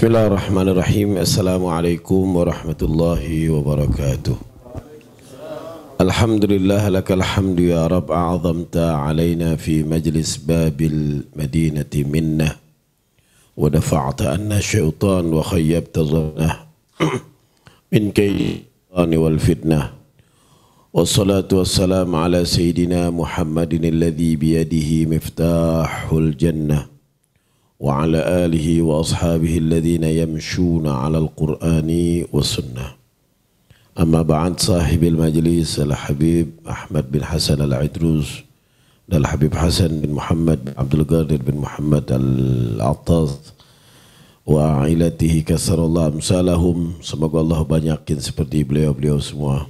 بسم الله الرحمن الرحيم السلام عليكم ورحمة الله وبركاته الحمد لله لك الحمد يا رب أعظمت علينا في مجلس باب المدينة منا ودفعت أن الشيطان وخيبت ظنه من كيان والفتنة والصلاة والسلام على سيدنا محمد الذي بيده مفتاح الجنة وعلى آله وأصحابه الذين يمشون على القرآن والسنة. أما بعد صاحب المجلس الحبيب أحمد بن حسن العدروس الحبيب حسن بن محمد بن عبد القادر بن محمد العطاس وعائلته كسر الله أمثالهم. Semoga Allah banyakin seperti beliau-beliau semua.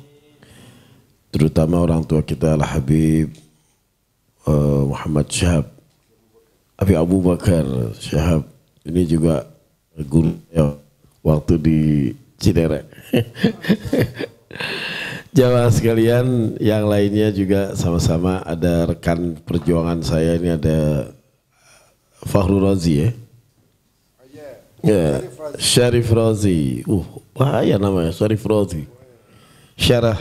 Terutama orang tua kita Al-Habib uh, Muhammad Syahab Abi Abu Bakar Syahab ini juga guru ya, waktu di Cinere. Jamaah sekalian yang lainnya juga sama-sama ada rekan perjuangan saya ini ada Fahru Razi ya. Ya, Syarif Razi. Uh, bahaya namanya Syarif Razi. Syarah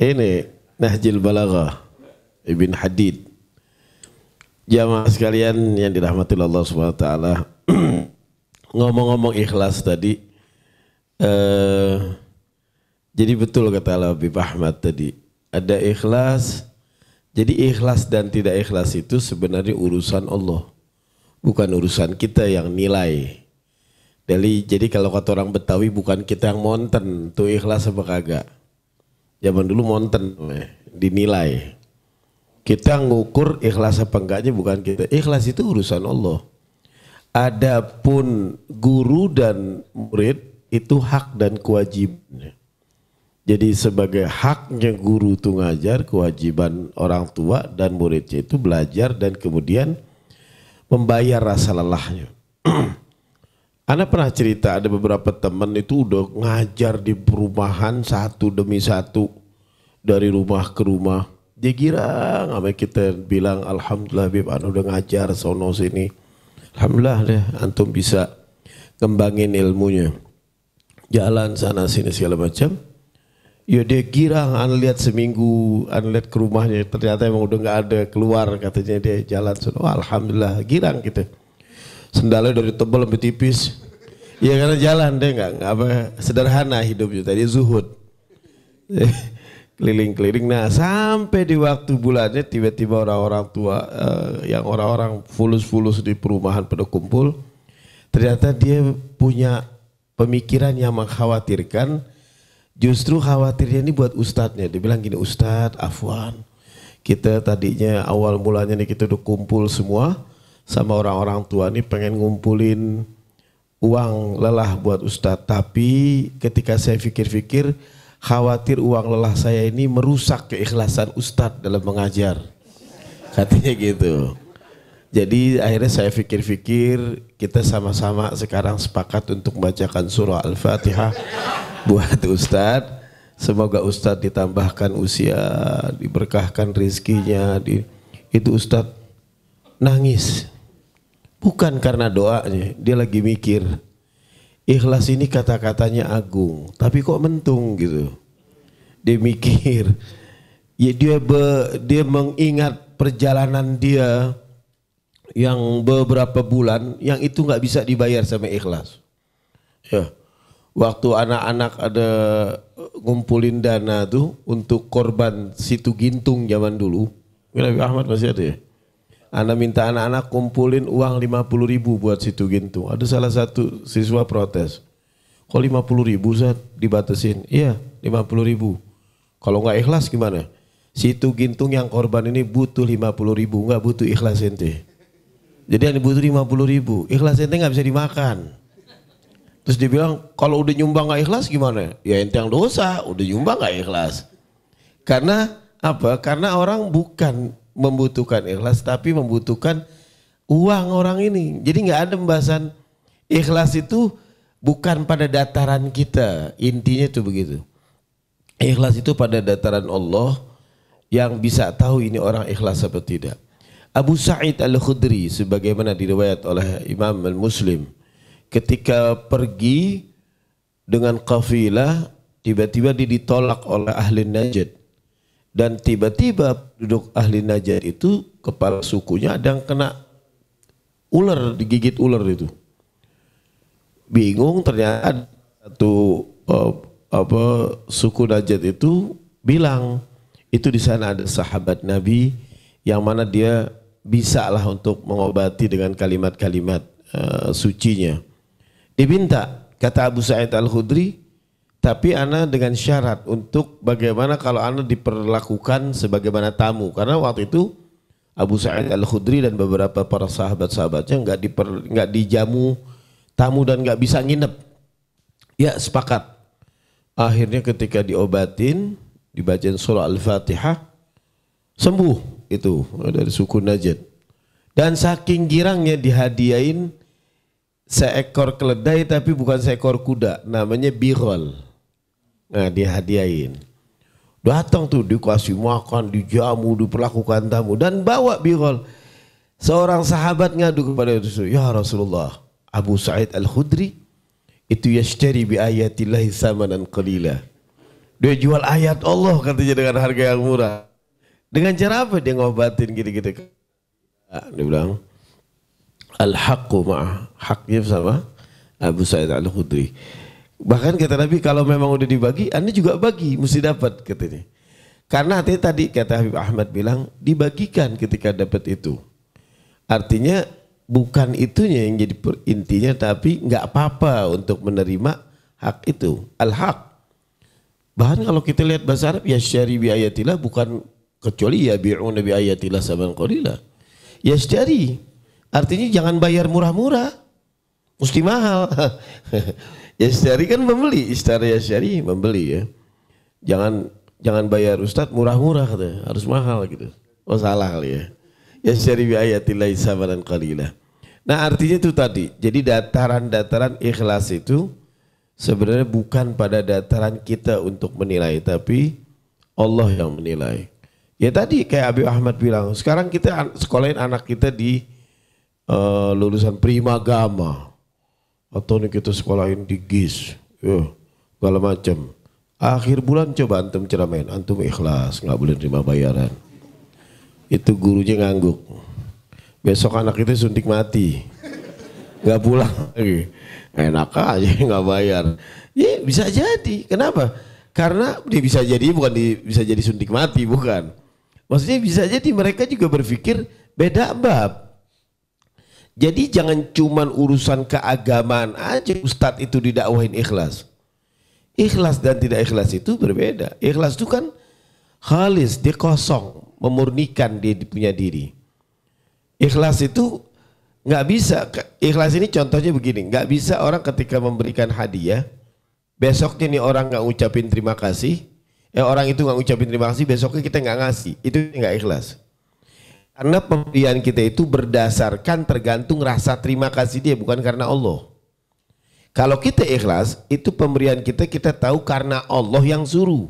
ini Nahjil Balaghah Ibn Hadid Jamaah sekalian yang dirahmati Allah Subhanahu wa taala. Ngomong-ngomong ikhlas tadi eh, jadi betul kata Habib Ahmad tadi, ada ikhlas. Jadi ikhlas dan tidak ikhlas itu sebenarnya urusan Allah. Bukan urusan kita yang nilai. Jadi, jadi kalau kata orang Betawi bukan kita yang monten, tuh ikhlas apa kagak. Zaman dulu monten, dinilai. Kita ngukur ikhlas apa enggaknya bukan kita. Ikhlas itu urusan Allah. Adapun guru dan murid itu hak dan kewajiban. Jadi sebagai haknya guru itu ngajar, kewajiban orang tua dan muridnya itu belajar dan kemudian membayar rasa lelahnya. Anda pernah cerita ada beberapa teman itu udah ngajar di perumahan satu demi satu dari rumah ke rumah dia girang apa kita bilang alhamdulillah Bib anu udah ngajar sono sini alhamdulillah deh antum bisa kembangin ilmunya. Jalan sana sini segala macam. Ya dia girang anu lihat seminggu anu lihat ke rumahnya ternyata emang udah nggak ada keluar katanya dia jalan sono. Alhamdulillah girang kita. Sendalnya dari tebal sampai tipis. Ya karena jalan deh nggak apa sederhana hidupnya tadi zuhud keliling-keliling. Nah sampai di waktu bulannya tiba-tiba orang-orang tua uh, yang orang-orang fulus-fulus di perumahan pada kumpul. Ternyata dia punya pemikiran yang mengkhawatirkan. Justru khawatirnya ini buat ustadznya. Dia bilang gini, Ustadz Afwan, kita tadinya awal mulanya nih kita udah kumpul semua sama orang-orang tua nih pengen ngumpulin uang lelah buat ustadz. Tapi ketika saya pikir-pikir, khawatir uang lelah saya ini merusak keikhlasan Ustadz dalam mengajar. Katanya gitu. Jadi akhirnya saya pikir-pikir kita sama-sama sekarang sepakat untuk membacakan surah Al-Fatihah buat Ustadz. Semoga Ustadz ditambahkan usia, diberkahkan rizkinya. Di, itu Ustadz nangis. Bukan karena doanya, dia lagi mikir Ikhlas ini kata-katanya agung, tapi kok mentung gitu. Dia mikir, ya dia be, dia mengingat perjalanan dia yang beberapa bulan, yang itu nggak bisa dibayar sama ikhlas. Ya, waktu anak-anak ada ngumpulin dana tuh untuk korban situ gintung zaman dulu. Nabi Ahmad masih ada ya? Anda minta anak-anak kumpulin uang 50 ribu buat situ gintung. Ada salah satu siswa protes. Kok 50 ribu Zat dibatasin? Iya 50 ribu. Kalau nggak ikhlas gimana? Situ gintung yang korban ini butuh 50 ribu. Nggak butuh ikhlas ente. Jadi yang butuh 50 ribu. Ikhlas ente nggak bisa dimakan. Terus dia bilang kalau udah nyumbang nggak ikhlas gimana? Ya ente yang dosa. Udah nyumbang nggak ikhlas. Karena apa? Karena orang bukan membutuhkan ikhlas tapi membutuhkan uang orang ini. Jadi nggak ada pembahasan ikhlas itu bukan pada dataran kita. Intinya itu begitu. Ikhlas itu pada dataran Allah yang bisa tahu ini orang ikhlas atau tidak. Abu Sa'id Al-Khudri sebagaimana diriwayat oleh Imam Al-Muslim ketika pergi dengan kafilah tiba-tiba ditolak oleh ahli Najd dan tiba-tiba duduk ahli Najd itu kepala sukunya ada yang kena ular digigit ular itu bingung ternyata satu uh, apa suku Najd itu bilang itu di sana ada sahabat Nabi yang mana dia bisa lah untuk mengobati dengan kalimat-kalimat uh, sucinya. Diminta kata Abu Sa'id Al-Khudri, tapi ana dengan syarat untuk bagaimana kalau ana diperlakukan sebagaimana tamu karena waktu itu Abu Sa'id Al-Khudri dan beberapa para sahabat-sahabatnya nggak diper nggak dijamu tamu dan nggak bisa nginep. Ya sepakat. Akhirnya ketika diobatin, dibacain surah Al-Fatihah, sembuh itu dari suku Najd. Dan saking girangnya dihadiahin seekor keledai tapi bukan seekor kuda, namanya birol. Nah dihadiahin. Datang tuh dikasih makan, dijamu, diperlakukan tamu dan bawa birol. Seorang sahabat ngadu kepada Rasul, Ya Rasulullah, Abu Sa'id Al-Khudri itu yashtari bi ayatillahi samanan qalila. Dia jual ayat Allah katanya dengan harga yang murah. Dengan cara apa dia ngobatin gitu-gitu? Dia bilang, Al-haqqu ma'ah. Haknya sama Abu Sa'id al-Khudri. Bahkan kata Nabi kalau memang udah dibagi, Anda juga bagi, mesti dapat katanya. Karena artinya tadi kata Habib Ahmad bilang, dibagikan ketika dapat itu. Artinya bukan itunya yang jadi intinya, tapi nggak apa-apa untuk menerima hak itu. Al-haq. Bahkan kalau kita lihat bahasa Arab, ya syari bi ayatillah bukan kecuali ya bi'una bi ayatillah saban qalila. Yashtari. Artinya jangan bayar murah-murah. Mesti mahal. yashtari kan membeli, istara yashtari membeli ya. Jangan jangan bayar ustaz murah-murah kata, harus mahal gitu. Oh salah kali ya. Yashtari bi ayatillah saban qalila. Nah artinya itu tadi. Jadi dataran-dataran ikhlas itu sebenarnya bukan pada dataran kita untuk menilai, tapi Allah yang menilai. Ya tadi kayak Abi Ahmad bilang, sekarang kita sekolahin anak kita di uh, lulusan Primagama atau nih kita sekolahin di GIS, ya, segala macam. Akhir bulan coba antum ceramain, antum ikhlas, nggak boleh terima bayaran. Itu gurunya ngangguk. Besok anak kita suntik mati, nggak pulang lagi. Enak aja nggak bayar. Ya bisa jadi. Kenapa? Karena dia bisa jadi bukan di, bisa jadi suntik mati, bukan Maksudnya bisa jadi mereka juga berpikir beda bab. Jadi jangan cuman urusan keagamaan aja ustadz itu didakwahin ikhlas. Ikhlas dan tidak ikhlas itu berbeda. Ikhlas itu kan khalis, dia kosong, memurnikan dia punya diri. Ikhlas itu nggak bisa. Ikhlas ini contohnya begini, nggak bisa orang ketika memberikan hadiah, besoknya nih orang nggak ngucapin terima kasih, ya orang itu nggak ucapin terima kasih besoknya kita nggak ngasih itu nggak ikhlas karena pemberian kita itu berdasarkan tergantung rasa terima kasih dia bukan karena Allah. Kalau kita ikhlas itu pemberian kita kita tahu karena Allah yang suruh.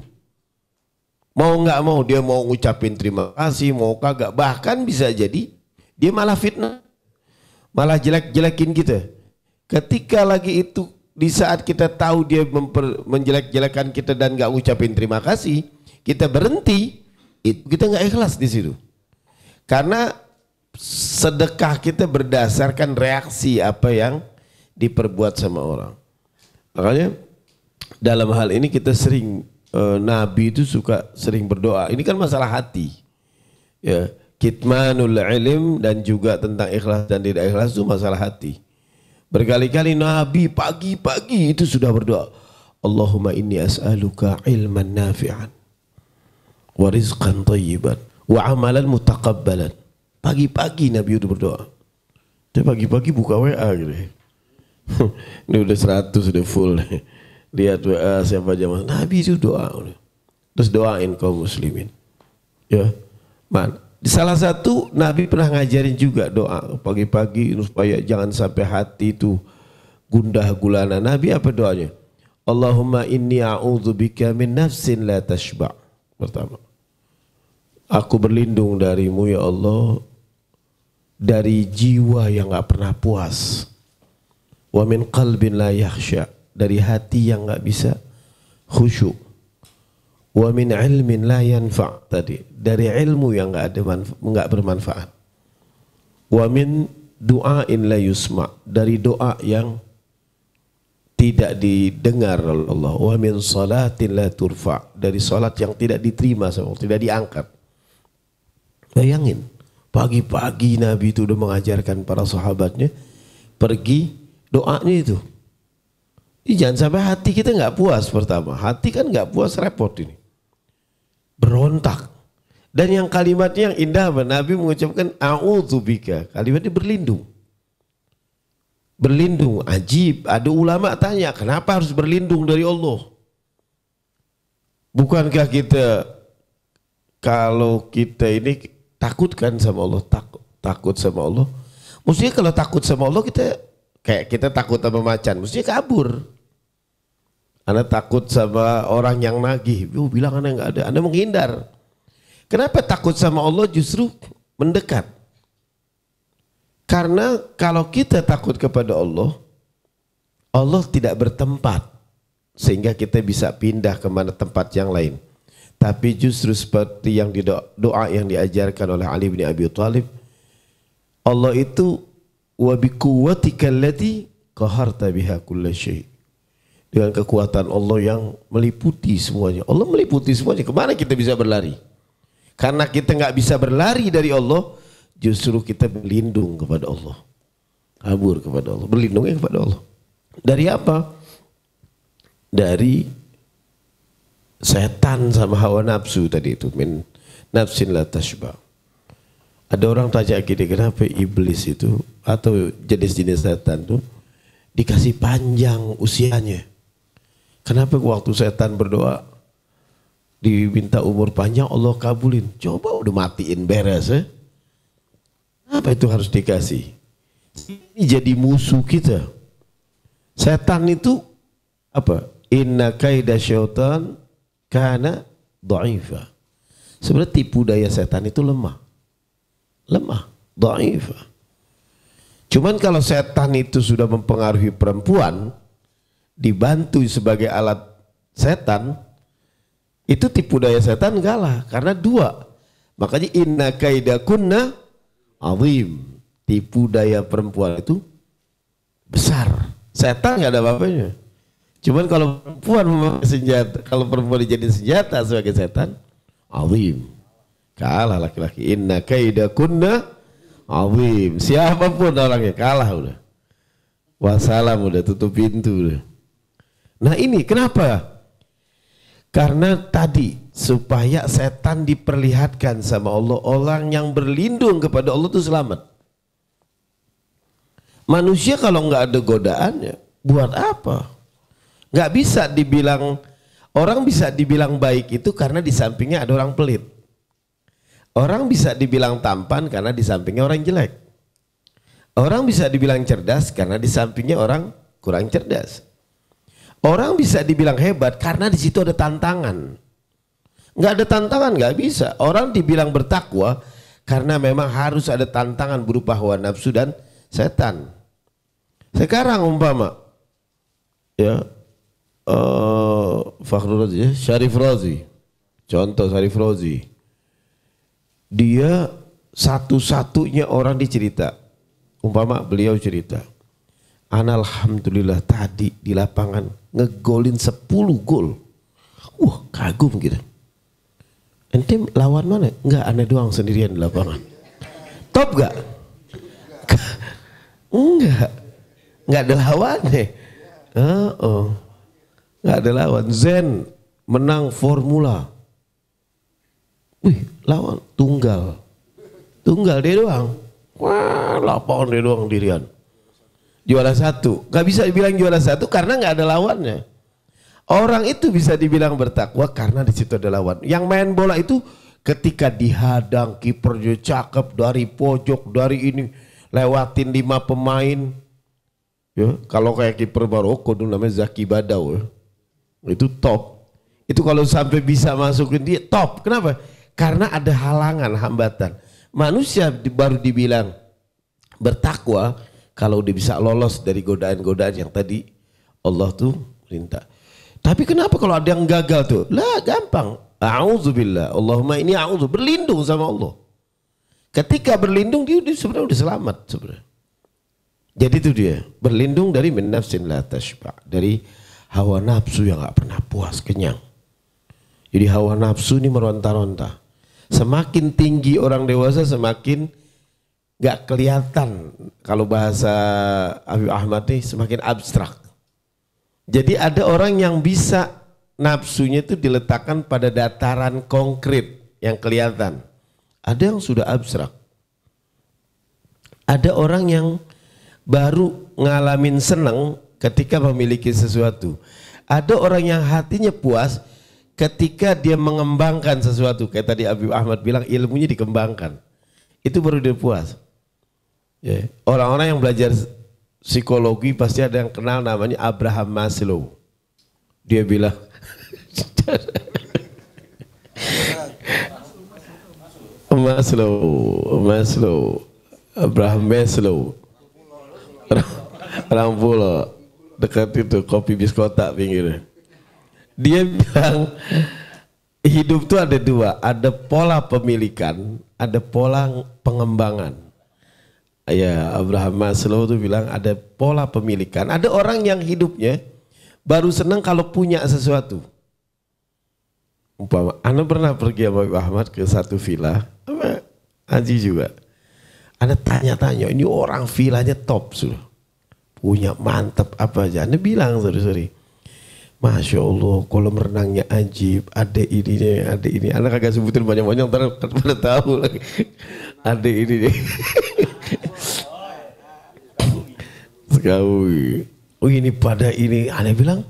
Mau nggak mau dia mau ngucapin terima kasih mau kagak. Bahkan bisa jadi dia malah fitnah. Malah jelek-jelekin kita. Ketika lagi itu di saat kita tahu dia menjelek-jelekan kita dan nggak ngucapin terima kasih, kita berhenti, kita nggak ikhlas di situ. Karena sedekah kita berdasarkan reaksi apa yang diperbuat sama orang. Makanya dalam hal ini kita sering eh, Nabi itu suka sering berdoa. Ini kan masalah hati. Ya, kitmanul ilm dan juga tentang ikhlas dan tidak ikhlas itu masalah hati. Berkali-kali Nabi pagi-pagi itu sudah berdoa. Allahumma inni as'aluka ilman nafi'an wa rizqan tayyiban wa amalan mutaqabbalan. Pagi-pagi Nabi itu berdoa. Dia pagi-pagi buka WA gitu. Ini udah 100 udah full. Lihat WA siapa aja mas. Nabi itu doa. Terus doain kaum muslimin. Ya. Man, di salah satu Nabi pernah ngajarin juga doa pagi-pagi supaya jangan sampai hati itu gundah gulana. Nabi apa doanya? Allahumma inni a'udzubika min nafsin la tashba. Pertama. Aku berlindung darimu ya Allah dari jiwa yang gak pernah puas. Wa min qalbin la yakhsha. Dari hati yang nggak bisa khusyuk. Wa min ilmin la yanfa' tadi. Dari ilmu yang nggak ada nggak bermanfaat. Wa min du'ain la yusma. Dari doa yang tidak didengar Allah. Wa min salatin la turfa. Dari salat yang tidak diterima sama tidak diangkat. Bayangin, pagi-pagi Nabi itu udah mengajarkan para sahabatnya pergi doanya itu. Ini jangan sampai hati kita nggak puas pertama. Hati kan nggak puas repot ini. Berontak. Dan yang kalimatnya yang indah Nabi mengucapkan a'udzubika. Kalimatnya berlindung berlindung. Ajib, ada ulama tanya, kenapa harus berlindung dari Allah? Bukankah kita kalau kita ini takutkan sama Allah, takut takut sama Allah. Mestinya kalau takut sama Allah kita kayak kita takut sama macan, mestinya kabur. Anda takut sama orang yang nagih, oh, bilang Anda nggak ada, Anda menghindar. Kenapa takut sama Allah justru mendekat? Karena kalau kita takut kepada Allah, Allah tidak bertempat sehingga kita bisa pindah ke mana tempat yang lain. Tapi justru seperti yang di doa yang diajarkan oleh Ali bin Abi Thalib, Allah itu wa bi quwwatika allati qaharta biha syai. Dengan kekuatan Allah yang meliputi semuanya. Allah meliputi semuanya. Ke mana kita bisa berlari? Karena kita nggak bisa berlari dari Allah, justru kita berlindung kepada Allah. Kabur kepada Allah, berlindungnya kepada Allah. Dari apa? Dari setan sama hawa nafsu tadi itu min nafsin la tashba. Ada orang tanya gini, kenapa iblis itu atau jenis-jenis setan itu dikasih panjang usianya? Kenapa waktu setan berdoa diminta umur panjang Allah kabulin? Coba udah matiin beres ya. Apa itu harus dikasih? Ini jadi musuh kita. Setan itu apa? Inna kaida syaitan kana dha'ifa. Sebenarnya tipu daya setan itu lemah. Lemah, dha'ifa. Cuman kalau setan itu sudah mempengaruhi perempuan, dibantu sebagai alat setan, itu tipu daya setan kalah. Karena dua. Makanya inna kaida kunna azim. Tipu daya perempuan itu besar. Setan nggak ada apa-apanya. Cuman kalau perempuan memakai senjata, kalau perempuan dijadiin senjata sebagai setan, azim. Kalah laki-laki. Inna kaida kunna azim. Siapa pun orangnya kalah udah. Wassalam udah tutup pintu udah. Nah ini kenapa? Karena tadi supaya setan diperlihatkan sama Allah orang yang berlindung kepada Allah itu selamat manusia kalau nggak ada godaannya buat apa nggak bisa dibilang orang bisa dibilang baik itu karena di sampingnya ada orang pelit orang bisa dibilang tampan karena di sampingnya orang jelek orang bisa dibilang cerdas karena di sampingnya orang kurang cerdas orang bisa dibilang hebat karena di situ ada tantangan Nggak ada tantangan, nggak bisa. Orang dibilang bertakwa karena memang harus ada tantangan berupa hawa nafsu dan setan. Sekarang umpama ya uh, Fakhrul Razi, ya, Syarif Razi. Contoh Syarif Razi. Dia satu-satunya orang dicerita. Umpama beliau cerita. Alhamdulillah tadi di lapangan ngegolin 10 gol. Wah kagum gitu. Ente lawan mana? Enggak, aneh doang sendirian di lapangan. Top gak? Enggak. Enggak ada lawan deh. Oh, oh. Enggak ada lawan. Zen menang formula. Wih, lawan tunggal. Tunggal dia doang. Wah, lapangan dia doang dirian. Juara satu. Gak bisa dibilang juara satu karena gak ada lawannya. Orang itu bisa dibilang bertakwa karena di situ ada lawan. Yang main bola itu ketika dihadang kipernya cakep dari pojok dari ini lewatin lima pemain. Ya, kalau kayak kiper Maroko dulu namanya Zaki Badau ya. Itu top. Itu kalau sampai bisa masukin dia top. Kenapa? Karena ada halangan, hambatan. Manusia baru dibilang bertakwa kalau dia bisa lolos dari godaan-godaan yang tadi Allah tuh perintah. Tapi kenapa kalau ada yang gagal tuh? Lah gampang. A'udzubillah. Allahumma ini a'udzu berlindung sama Allah. Ketika berlindung dia, dia sebenarnya udah selamat sebenarnya. Jadi itu dia, berlindung dari min nafsin la tashba, dari hawa nafsu yang gak pernah puas, kenyang. Jadi hawa nafsu ini meronta-ronta. Semakin tinggi orang dewasa semakin gak kelihatan. Kalau bahasa Habib Ahmad nih semakin abstrak. Jadi ada orang yang bisa nafsunya itu diletakkan pada dataran konkret yang kelihatan. Ada yang sudah abstrak. Ada orang yang baru ngalamin senang ketika memiliki sesuatu. Ada orang yang hatinya puas ketika dia mengembangkan sesuatu. Kayak tadi Habib Ahmad bilang ilmunya dikembangkan. Itu baru dia puas. Ya. Orang-orang yang belajar psikologi pasti ada yang kenal namanya Abraham Maslow. Dia bilang Maslow, Maslow, Abraham Maslow orang pulau dekat itu kopi bis kota pinggirnya. Dia bilang hidup itu ada dua, ada pola pemilikan, ada pola pengembangan. Ya Abraham Maslow itu bilang ada pola pemilikan. Ada orang yang hidupnya baru senang kalau punya sesuatu. Umpama, Anda pernah pergi sama Ahmad ke satu villa, apa Haji juga. Anda tanya-tanya, ini orang vilanya top sudah. Punya mantap apa aja. Anda bilang sorry-sorry. Masya Allah, kolam renangnya ajib, ada ini, ada ini. Anda kagak sebutin banyak-banyak, ntar pada tahu lagi. Ada ini nih. Sekali. Oh ini pada ini, Anda bilang,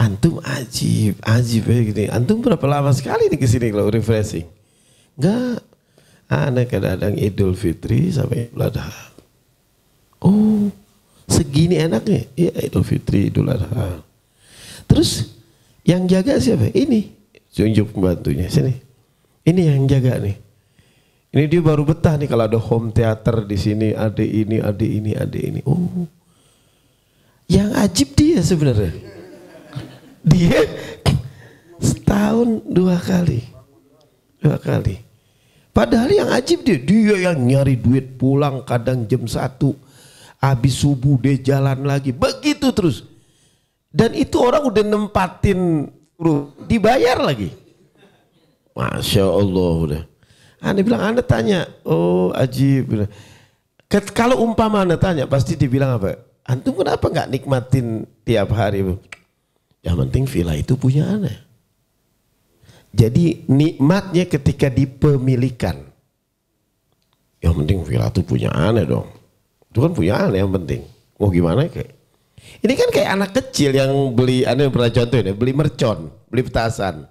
antum ajib, ajib ya gini. Antum berapa lama sekali nih ke sini kalau refreshing? Enggak, ada kadang-kadang Idul Fitri sampai Idul. Oh, segini enaknya. Iya Idul Fitri, Idul Adha. Terus yang jaga siapa? Ini. Tunjuk pembantunya. Sini. Ini yang jaga nih. Ini dia baru betah nih kalau ada home theater di sini, ada ini, ada ini, ada ini. Oh. Yang ajib dia sebenarnya. Dia setahun dua kali. Dua kali. Padahal yang ajib dia, dia yang nyari duit pulang kadang jam satu. Habis subuh dia jalan lagi. Begitu terus. Dan itu orang udah nempatin dibayar lagi. Masya Allah udah. Anda bilang, Anda tanya, oh ajib. Kalau umpama Anda tanya, pasti dibilang apa? Antum kenapa nggak nikmatin tiap hari? Yang penting villa itu punya Anda. Jadi nikmatnya ketika dipemilikan. Yang penting villa itu punya aneh dong. Itu kan punya aneh yang penting. Mau gimana kayak. Ini kan kayak anak kecil yang beli, aneh pernah contohin ya, beli mercon, beli petasan.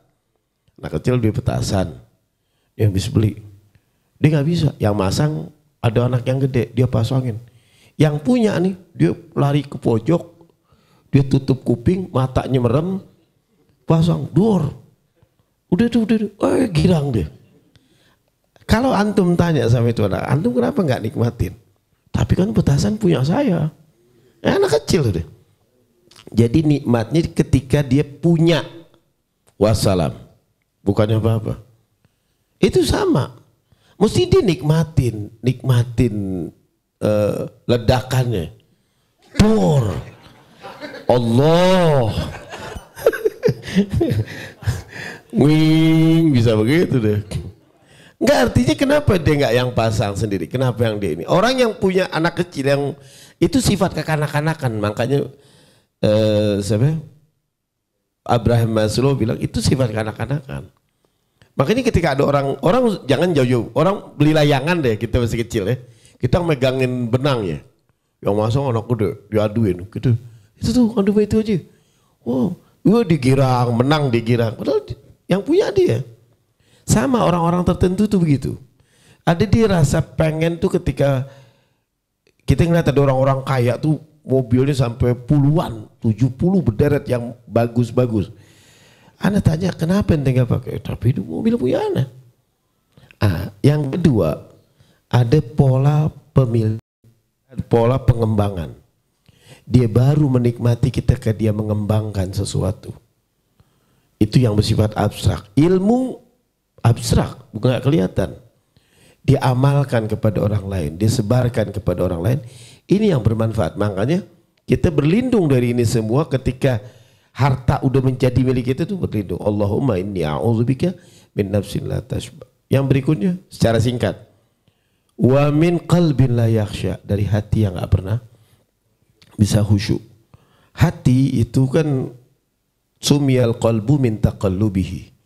Anak kecil beli petasan. Yang bisa beli. Dia nggak bisa. Yang masang ada anak yang gede, dia pasangin. Yang punya nih, dia lari ke pojok, dia tutup kuping, matanya merem, pasang, dor, Udah tuh, udah tuh, oh girang dia. Kalau antum tanya sama itu anak, antum kenapa nggak nikmatin? Tapi kan petasan punya saya. Ya, anak kecil deh. Jadi nikmatnya ketika dia punya wassalam. Bukannya apa-apa. Itu sama. Mesti dinikmatin, nikmatin uh, ledakannya. Pur. Allah. Wing bisa begitu deh. Enggak artinya kenapa dia enggak yang pasang sendiri? Kenapa yang dia ini? Orang yang punya anak kecil yang itu sifat kekanak-kanakan, makanya eh, siapa? Abraham Maslow bilang itu sifat kanak-kanakan. Makanya ketika ada orang, orang jangan jauh-jauh, orang beli layangan deh kita masih kecil ya. Kita megangin benang ya. Yang masuk anak gede, diaduin gitu. Itu tuh, aduh itu aja. Wow, gue digirang, menang digirang. Padahal yang punya dia. Sama orang-orang tertentu tuh begitu. Ada dia rasa pengen tuh ketika kita ngeliat ada orang-orang kaya tuh mobilnya sampai puluhan, 70 berderet yang bagus-bagus. Anda tanya kenapa ente gak pakai? Tapi itu mobil punya anak. Ah, yang kedua ada pola pemilih pola pengembangan. Dia baru menikmati ketika dia mengembangkan sesuatu. Itu yang bersifat abstrak. Ilmu abstrak, bukan gak kelihatan. Diamalkan kepada orang lain, disebarkan kepada orang lain. Ini yang bermanfaat. Makanya kita berlindung dari ini semua ketika harta udah menjadi milik kita itu berlindung. Allahumma inni a'udzubika min nafsin la tashba. Yang berikutnya secara singkat. Wa min qalbin la yakhsha dari hati yang gak pernah bisa khusyuk. Hati itu kan sumiyal qalbu min taqallubihi.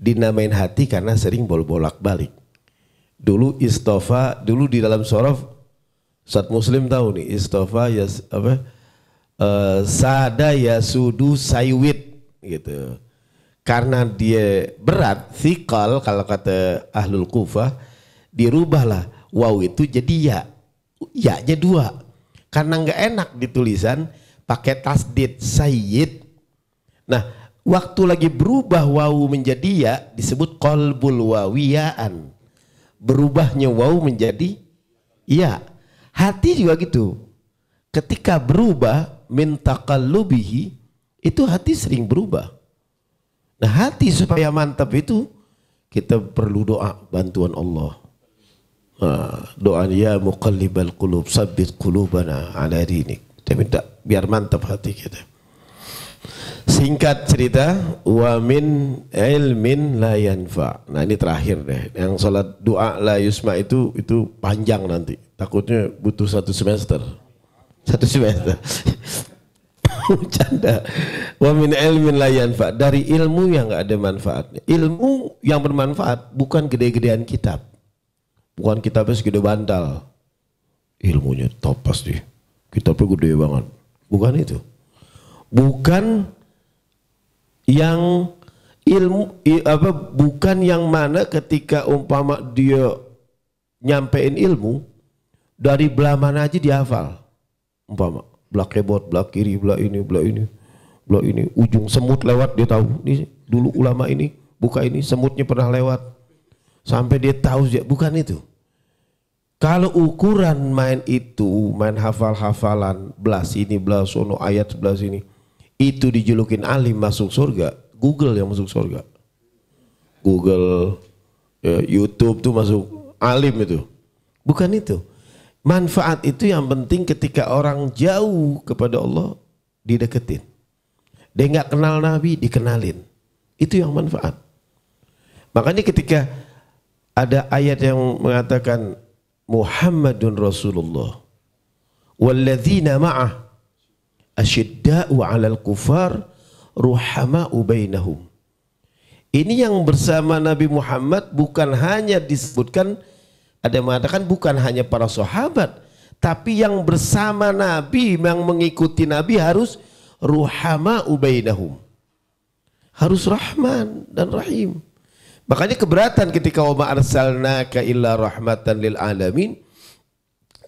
Dinamain hati karena sering bolak-balik. Dulu istofa, dulu di dalam sorof, saat muslim tahu nih, istofa ya apa, uh, sada ya sudu saywid gitu. Karena dia berat, fikal kalau kata ahlul kufah, dirubahlah wow itu jadi ya, ya aja dua karena nggak enak ditulisan pakai tasdid sayyid. Nah, waktu lagi berubah wawu menjadi ya disebut kolbul wawiyaan. Berubahnya wawu menjadi ya. Hati juga gitu. Ketika berubah minta kalubihi itu hati sering berubah. Nah hati supaya mantap itu kita perlu doa bantuan Allah. Ah, doa ya muqallibal qulub sabbit qulubana ala dinik. Kita minta biar mantap hati kita. Singkat cerita, wa min ilmin la yanfa. Nah ini terakhir deh. Yang salat doa la yusma itu itu panjang nanti. Takutnya butuh satu semester. Satu semester. Canda. Wa min ilmin la yanfa. Dari ilmu yang enggak ada manfaatnya. Ilmu yang bermanfaat bukan gede-gedean kitab. Bukan kitabnya segede bantal. Ilmunya top pasti. Kitabnya gede banget. Bukan itu. Bukan yang ilmu apa bukan yang mana ketika umpama dia nyampein ilmu dari belah mana aja dihafal. Umpama belah kebot, belah kiri, belah ini, belah ini, belah ini, ujung semut lewat dia tahu. Ini dulu ulama ini buka ini semutnya pernah lewat. Sampai dia tahu dia bukan itu. Kalau ukuran main itu, main hafal-hafalan, belas ini, belas sono, ayat sebelah sini, itu dijulukin alim masuk surga, Google yang masuk surga. Google, ya, YouTube tuh masuk alim itu. Bukan itu. Manfaat itu yang penting ketika orang jauh kepada Allah, dideketin. Dia nggak kenal Nabi, dikenalin. Itu yang manfaat. Makanya ketika ada ayat yang mengatakan Muhammadun Rasulullah walladzina ma'ah asyidda'u 'alal kufar ruhama'u bainahum. Ini yang bersama Nabi Muhammad bukan hanya disebutkan ada yang mengatakan bukan hanya para sahabat tapi yang bersama Nabi yang mengikuti Nabi harus ruhama'u bainahum. Harus rahman dan rahim. Makanya keberatan ketika wa arsalnaka illa rahmatan lil alamin.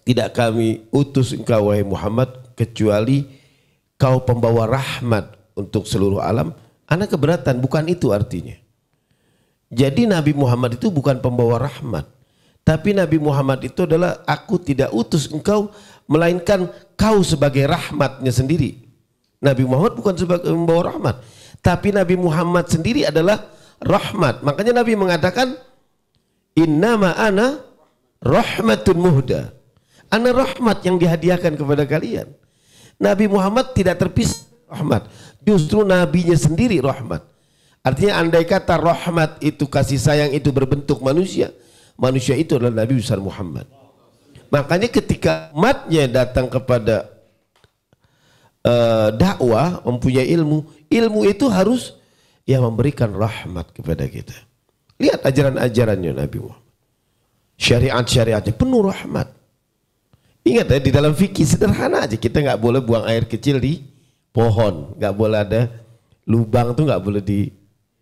Tidak kami utus engkau wahai Muhammad kecuali kau pembawa rahmat untuk seluruh alam. Anak keberatan bukan itu artinya. Jadi Nabi Muhammad itu bukan pembawa rahmat. Tapi Nabi Muhammad itu adalah aku tidak utus engkau melainkan kau sebagai rahmatnya sendiri. Nabi Muhammad bukan sebagai pembawa rahmat. Tapi Nabi Muhammad sendiri adalah rahmat. Makanya Nabi mengatakan innama ana rahmatun muhda. Ana rahmat yang dihadiahkan kepada kalian. Nabi Muhammad tidak terpisah rahmat. Justru nabinya sendiri rahmat. Artinya andai kata rahmat itu kasih sayang itu berbentuk manusia, manusia itu adalah Nabi besar Muhammad. Makanya ketika umatnya datang kepada uh, dakwah, mempunyai ilmu, ilmu itu harus yang memberikan rahmat kepada kita. Lihat ajaran-ajarannya Nabi Muhammad. Syariat-syariatnya penuh rahmat. Ingat ya di dalam fikih sederhana aja kita nggak boleh buang air kecil di pohon, nggak boleh ada lubang tuh nggak boleh di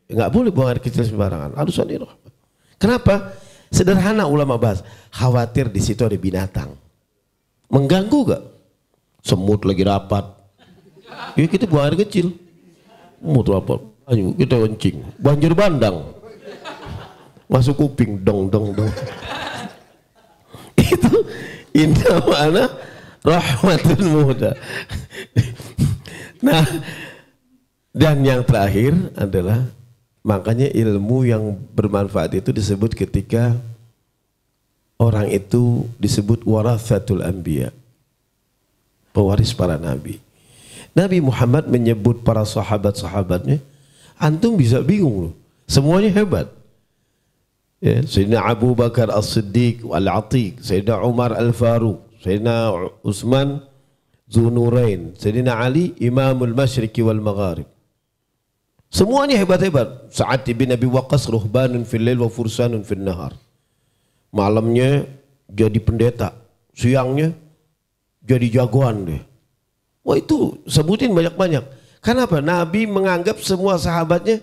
nggak boleh buang air kecil sembarangan. Harus ada. Kenapa? Sederhana ulama bahas. Khawatir di situ ada binatang. Mengganggu gak? Semut lagi rapat. Ya kita buang air kecil. Semut rapat. Ayo kita kencing. Banjir bandang. Masuk kuping dong dong dong. Itu indah mana rahmatun muda. nah, dan yang terakhir adalah makanya ilmu yang bermanfaat itu disebut ketika orang itu disebut warathatul anbiya. Pewaris para nabi. Nabi Muhammad menyebut para sahabat-sahabatnya, antum bisa bingung loh. Semuanya hebat. Ya, Sayyidina Abu Bakar As-Siddiq Al-Atiq, Sayyidina Umar Al-Faruq, Sayyidina Utsman Zunurain, Sayyidina Ali Imamul Masyriqi wal Magharib. Semuanya hebat-hebat. Sa'ad bin Abi Waqqas ruhbanun fil lail wa fursanun fil nahar. Malamnya jadi pendeta, siangnya jadi jagoan deh. Wah itu sebutin banyak-banyak. Kenapa? Nabi menganggap semua sahabatnya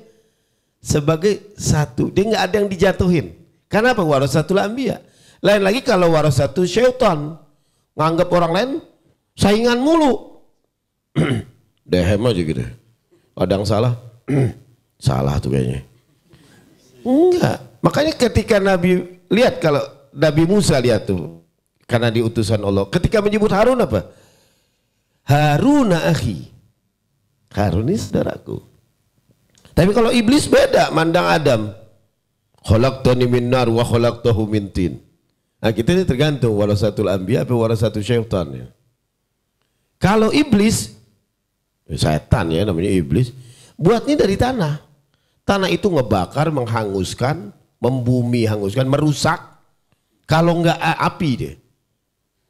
sebagai satu. Dia nggak ada yang dijatuhin. Kenapa? Warasatul anbiya. Lain lagi kalau warasatul syaitan. Nganggap orang lain saingan mulu. Dehem aja gitu. Ada yang salah, Salah tuh kayaknya. Enggak. Makanya ketika Nabi lihat kalau Nabi Musa lihat tuh karena diutusan Allah. Ketika menyebut Harun apa? Harun akhi. Harun ini saudaraku. Tapi kalau iblis beda mandang Adam. Khalaqtani min nar wa khalaqtahu min tin. Nah kita ini tergantung warasatul anbiya apa warasatul syaitan ya. Kalau iblis setan ya namanya iblis Buatnya dari tanah. Tanah itu ngebakar, menghanguskan, membumi, hanguskan, merusak. Kalau enggak api deh.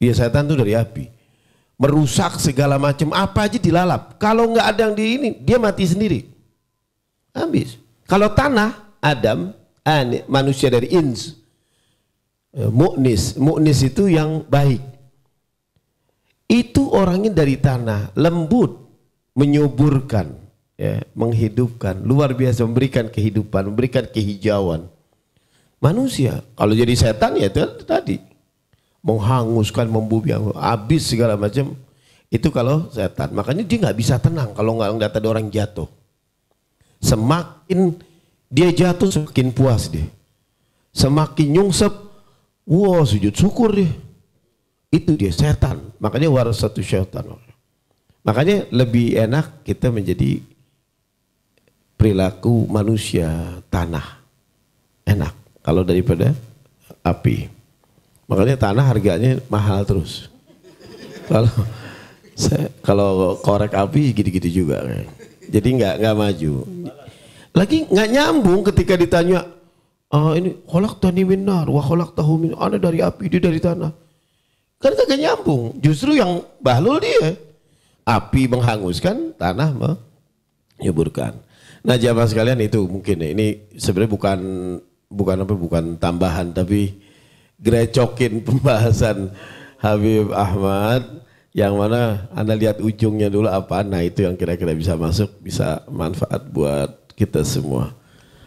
Iya setan itu dari api. Merusak segala macam, apa aja dilalap. Kalau enggak ada yang di ini, dia mati sendiri. Habis. Kalau tanah, Adam, manusia dari ins. E, mu'nis. Mu'nis itu yang baik. Itu orangnya dari tanah, lembut, menyuburkan ya, menghidupkan, luar biasa memberikan kehidupan, memberikan kehijauan. Manusia kalau jadi setan ya itu tadi menghanguskan, membumi, habis segala macam. Itu kalau setan. Makanya dia nggak bisa tenang kalau nggak ada orang jatuh. Semakin dia jatuh semakin puas dia. Semakin nyungsep, wah sujud syukur dia. Itu dia setan. Makanya waras satu syaitan. Makanya lebih enak kita menjadi perilaku manusia tanah enak kalau daripada api makanya tanah harganya mahal terus kalau kalau korek api gitu-gitu juga jadi nggak nggak maju lagi nggak nyambung ketika ditanya oh, ini kolak tani minar wah kolak tahu ada dari api dia dari tanah. Kan kagak nyambung. Justru yang bahlul dia. Api menghanguskan tanah menyuburkan Nah jamaah sekalian itu mungkin ya. ini sebenarnya bukan bukan apa bukan tambahan tapi grecokin pembahasan Habib Ahmad yang mana anda lihat ujungnya dulu apa nah itu yang kira-kira bisa masuk bisa manfaat buat kita semua.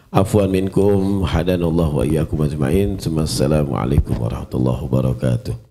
Afwan minkum hadanallahu wa iyyakum ajmain. Assalamualaikum warahmatullahi wabarakatuh